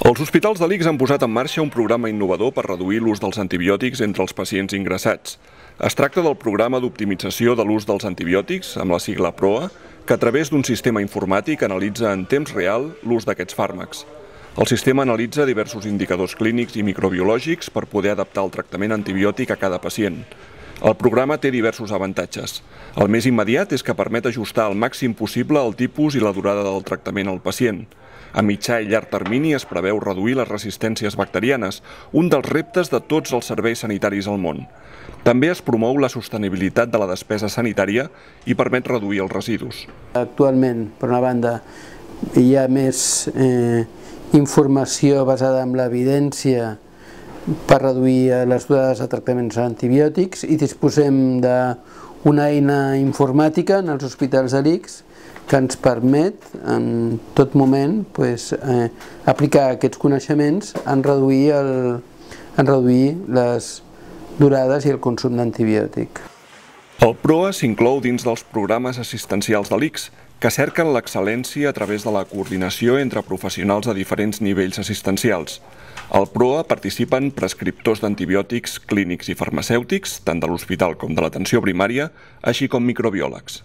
Els hospitals de l'ICS han posat en marxa un programa innovador per reduir l'ús dels antibiòtics entre els pacients ingressats. Es tracta del programa d'optimització de l'ús dels antibiòtics, amb la sigla PROA, que a través d'un sistema informàtic analitza en temps real l'ús d'aquests fàrmacs. El sistema analitza diversos indicadors clínics i microbiològics per poder adaptar el tractament antibiòtic a cada pacient. El programa té diversos avantatges. El més immediat és que permet ajustar al màxim possible el tipus i la durada del tractament al pacient. A mitjà i llarg termini es preveu reduir les resistències bacterianes, un dels reptes de tots els serveis sanitaris al món. També es promou la sostenibilitat de la despesa sanitària i permet reduir els residus. Actualment, per una banda, hi ha més eh, informació basada en l'evidència per reduir les durades de tractaments antibiòtics i disposem d'una eina informàtica en els hospitals de l'ICS que ens permet en tot moment pues, eh, aplicar aquests coneixements en reduir, el, en reduir les durades i el consum d'antibiòtic. El PROA s'inclou dins dels programes assistencials de l'ICS, que cerquen l'excel·lència a través de la coordinació entre professionals a diferents nivells assistencials. Al PROA participen prescriptors d'antibiòtics clínics i farmacèutics, tant de l'hospital com de l'atenció primària, així com microbiòlegs.